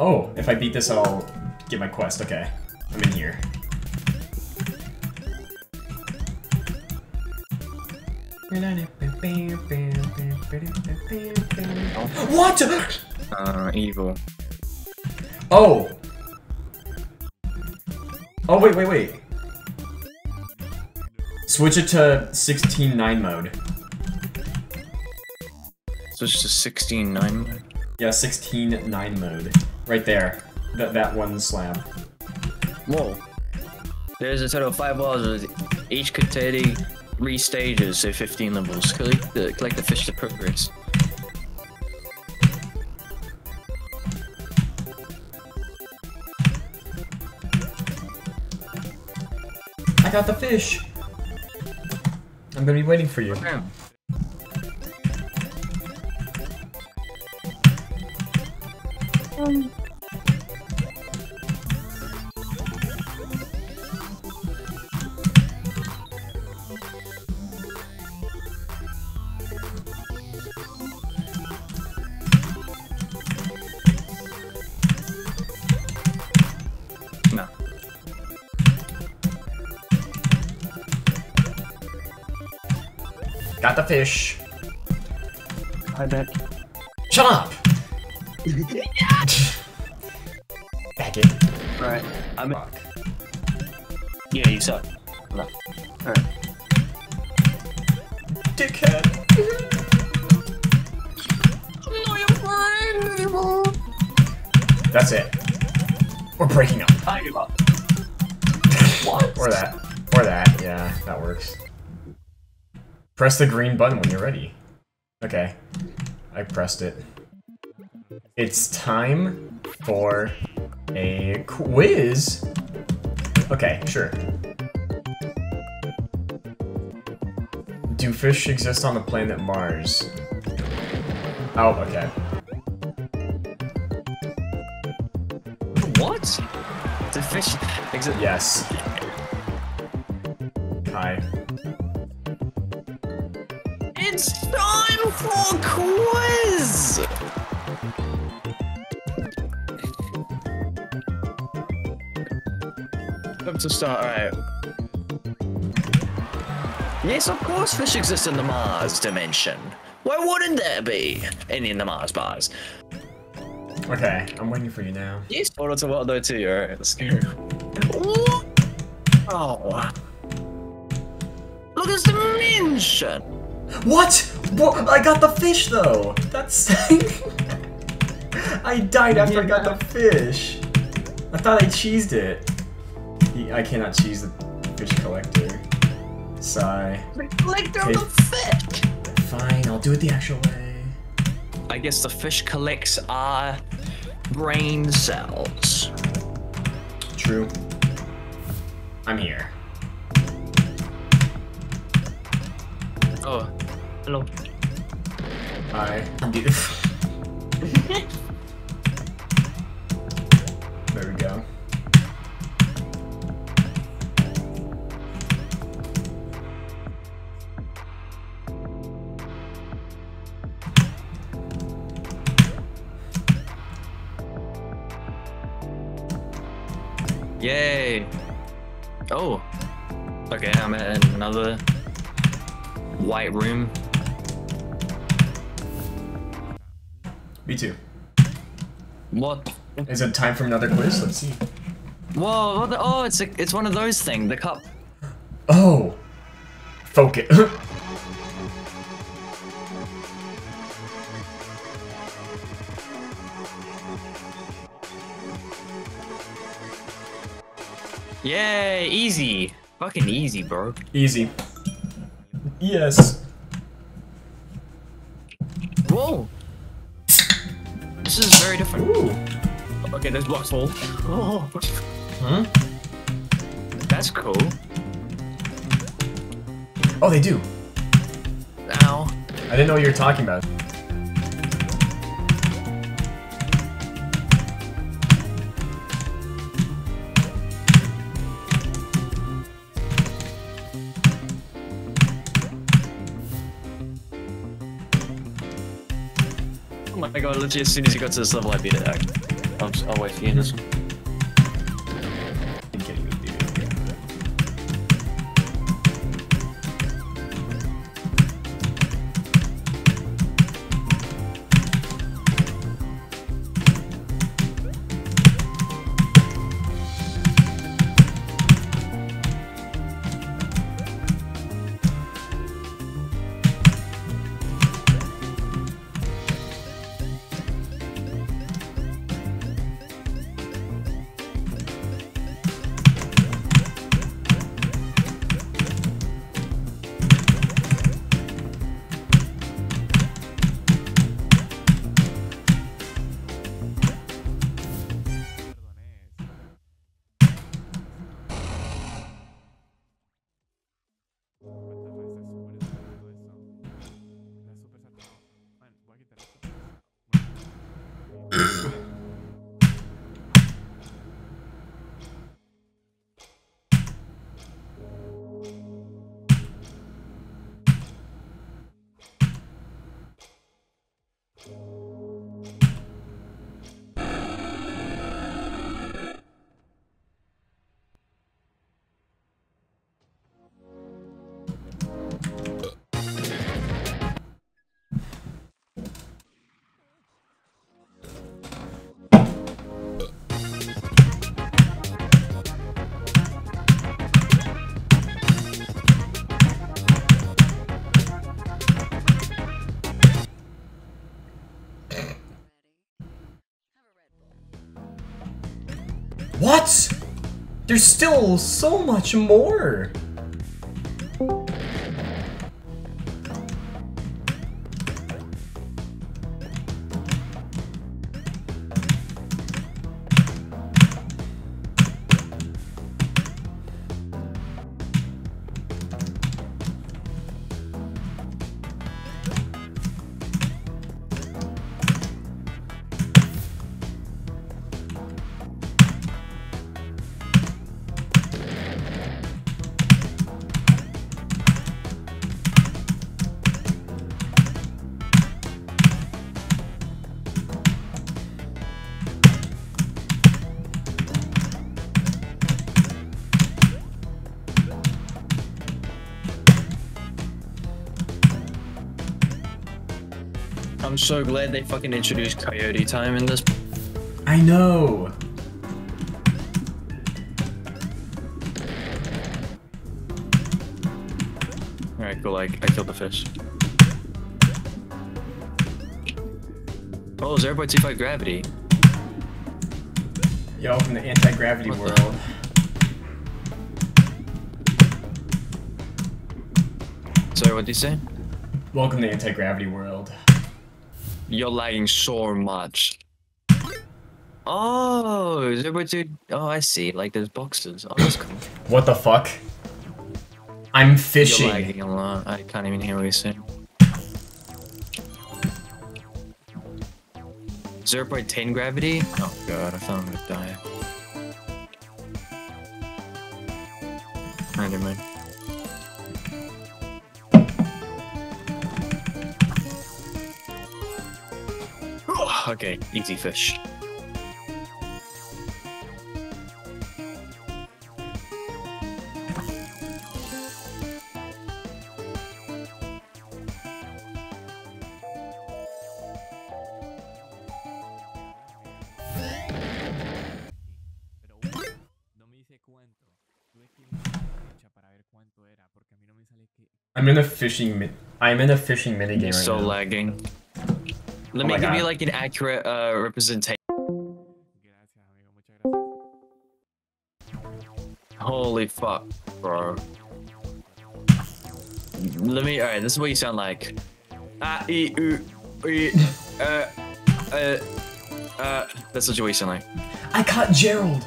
Oh, if I beat this, I'll get my quest. Okay. I'm in here. What? Uh, evil. Oh! Oh, wait, wait, wait. Switch it to 16.9 mode. Switch to 16.9. Yeah, 16.9 mode. Right there. That, that one slab. Whoa. There's a total of five walls, each containing three stages, so 15 levels. Collect the, collect the fish to progress. I got the fish! I'm gonna be waiting for you. Damn. No. Um, Got the fish. I bet. Shut up! Back it. Right. I'm in. Yeah, you suck. No. Alright. Dickhead. I'm not your anymore! That's it. We're breaking up. I give up. What? Or that. Or that. Yeah, that works. Press the green button when you're ready. Okay. I pressed it. It's time for a quiz. Okay, sure. Do fish exist on the planet Mars? Oh, okay. What? The fish exist? Yes. Hi. It's time for quiz! Up to start, alright. Yes, of course fish exist in the Mars dimension. Why wouldn't there be any in the Mars bars? Okay, I'm waiting for you now. Yes, Portal to World though too, alright, let's go. Oh. Look at this dimension! What? What? I got the fish though. That's. I died after I got the fish. I thought I cheesed it. I cannot cheese the fish collector. Sigh. The collector of the fish! Fine, I'll do it the actual way. I guess the fish collects our brain cells. True. I'm here. Oh, hello. Hi. Do- there we go. Yay! Oh. Okay, I'm in another white room. Me too. What? Is it time for another quiz? Let's see. Whoa! What the, oh, it's a, it's one of those things. The cup. Oh! Focus. Yay! Easy. Fucking easy, bro. Easy. Yes. This is very different. Ooh. Okay, there's blocks full. Oh, Hmm? that's cool. Oh, they do. Ow. I didn't know what you were talking about. My god, literally as soon as you got to this level, I beat it. I'll, wait for you in this one. What? There's still so much more. I'm so glad they fucking introduced coyote time in this. I know. Alright, cool, like, I killed the fish. Oh, Zero point two five gravity. Yo, from the anti-gravity What the- world. Sorry, what did you say? Welcome to the anti-gravity world. You're lagging so much. Oh, zero point two. Oh, I see. Like there's boxes. Oh, that's cool. What the fuck? I'm fishing. You're lagging a lot. I can't even hear what you're saying. Zero point ten gravity. Oh god, I thought I'm gonna die. Never mind. Me sale que. I'm in a fishing. Mi- I'm in a fishing minigame right so now. lagging. Let Oh me my give you like an accurate uh, representation. Gracias, amigo, muchas gracias. Holy fuck, bro. Let me. Alright, this is what you sound like. Ah, e, oo, e, uh, uh, uh. That's what you sound like. I caught Gerald.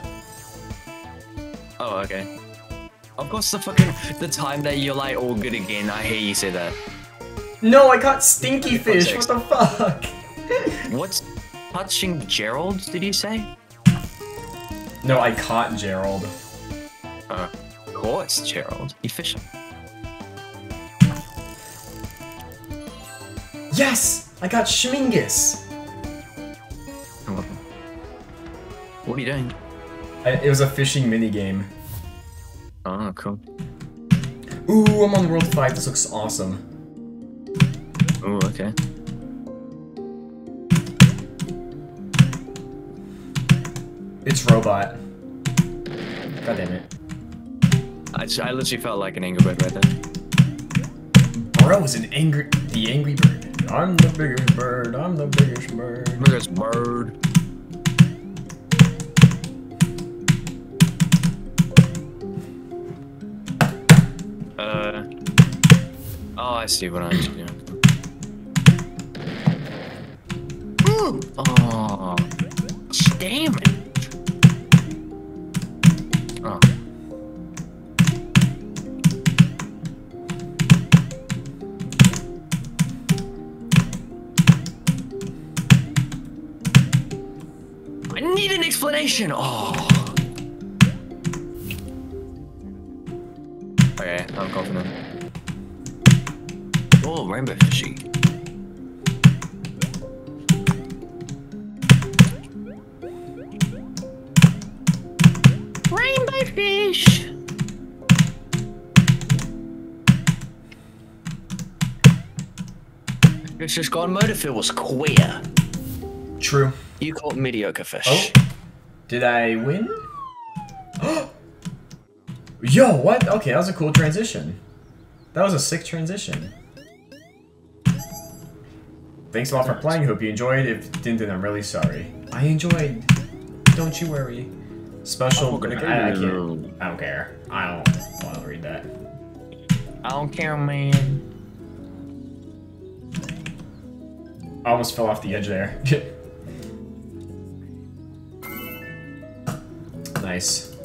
Oh, okay. Of course, the fucking the time that you're like all good again. I hear you say that. No, I caught stinky fish. What the fuck? What's touching Gerald? Did you say? no, I caught Gerald. Uh, of course, Gerald. You fishing? Yes, I got Schmingus. What are you doing? I, it was a fishing mini game. Oh, cool. Ooh, I'm on World 5. This looks awesome. Oh, okay. It's robot. God damn it. I, I literally felt like an Angry Bird right there. Bro is an angry, the angry bird. I'm the biggest bird. I'm the biggest bird. This bird. Uh. Oh, I see what I'm doing. Oh. Damn it. Oh. I need an explanation. Oh. Okay, I'm confident. Oh, rainbow fishy. Fish. It's just gone mode if it was queer. True. You caught mediocre fish. Oh. Did I win? Yo, what? Okay, that was a cool transition. That was a sick transition. Thanks a lot for playing. Hope you enjoyed. If you didn't, then I'm really sorry. I enjoyed. Don't you worry. Special. Oh. I, I can't. I don't care. I don't want to read that. I don't care, man. I almost fell off the edge there. nice.